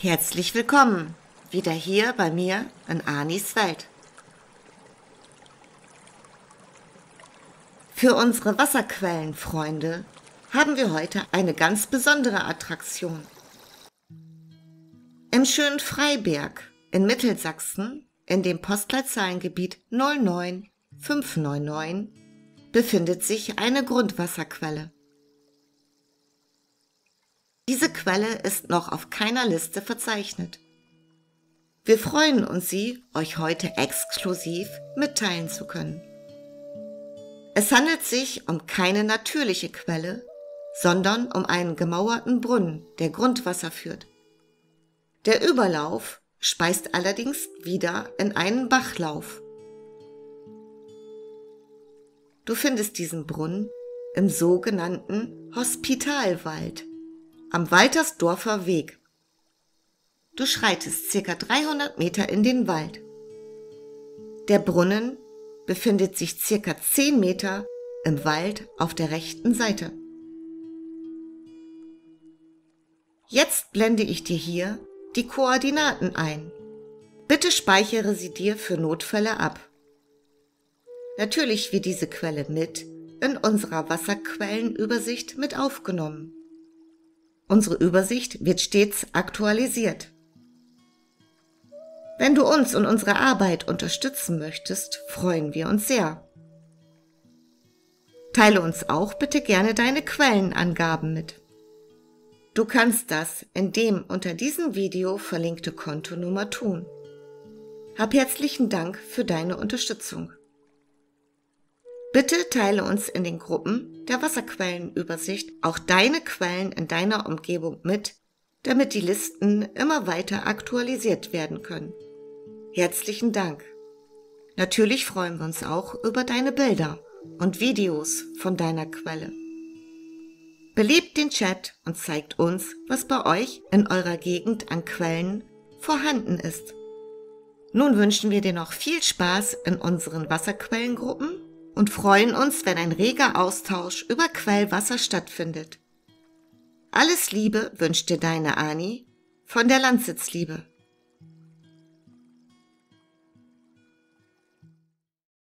Herzlich willkommen wieder hier bei mir in Anis Welt. Für unsere Wasserquellenfreunde haben wir heute eine ganz besondere Attraktion. Im schönen Freiberg in Mittelsachsen, in dem Postleitzahlengebiet 09599, befindet sich eine Grundwasserquelle. Diese Quelle ist noch auf keiner Liste verzeichnet. Wir freuen uns, sie euch heute exklusiv mitteilen zu können. Es handelt sich um keine natürliche Quelle, sondern um einen gemauerten Brunnen, der Grundwasser führt. Der Überlauf speist allerdings wieder in einen Bachlauf. Du findest diesen Brunnen im sogenannten Hospitalwald am Waltersdorfer Weg. Du schreitest circa 300 Meter in den Wald. Der Brunnen befindet sich circa 10 Meter im Wald auf der rechten Seite. Jetzt blende ich dir hier die Koordinaten ein. Bitte speichere sie dir für Notfälle ab. Natürlich wird diese Quelle mit in unserer Wasserquellenübersicht mit aufgenommen. Unsere Übersicht wird stets aktualisiert. Wenn du uns und unsere Arbeit unterstützen möchtest, freuen wir uns sehr. Teile uns auch bitte gerne deine Quellenangaben mit. Du kannst das in dem unter diesem Video verlinkte Kontonummer tun. Hab herzlichen Dank für deine Unterstützung. Bitte teile uns in den Gruppen der Wasserquellenübersicht auch deine Quellen in deiner Umgebung mit, damit die Listen immer weiter aktualisiert werden können. Herzlichen Dank. Natürlich freuen wir uns auch über deine Bilder und Videos von deiner Quelle. Belebt den Chat und zeigt uns, was bei euch in eurer Gegend an Quellen vorhanden ist. Nun wünschen wir dir noch viel Spaß in unseren Wasserquellengruppen und freuen uns, wenn ein reger Austausch über Quellwasser stattfindet. Alles Liebe wünscht dir deine Ani von der Landsitzliebe.